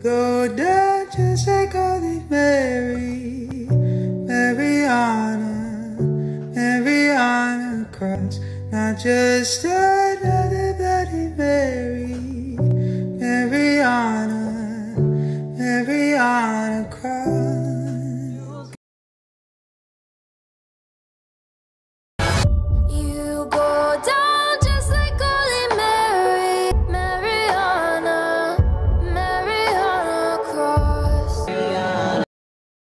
Go down just say Holy Mary, Mariana, Mariana cross, not just another Bloody Mary, Mariana, Mariana.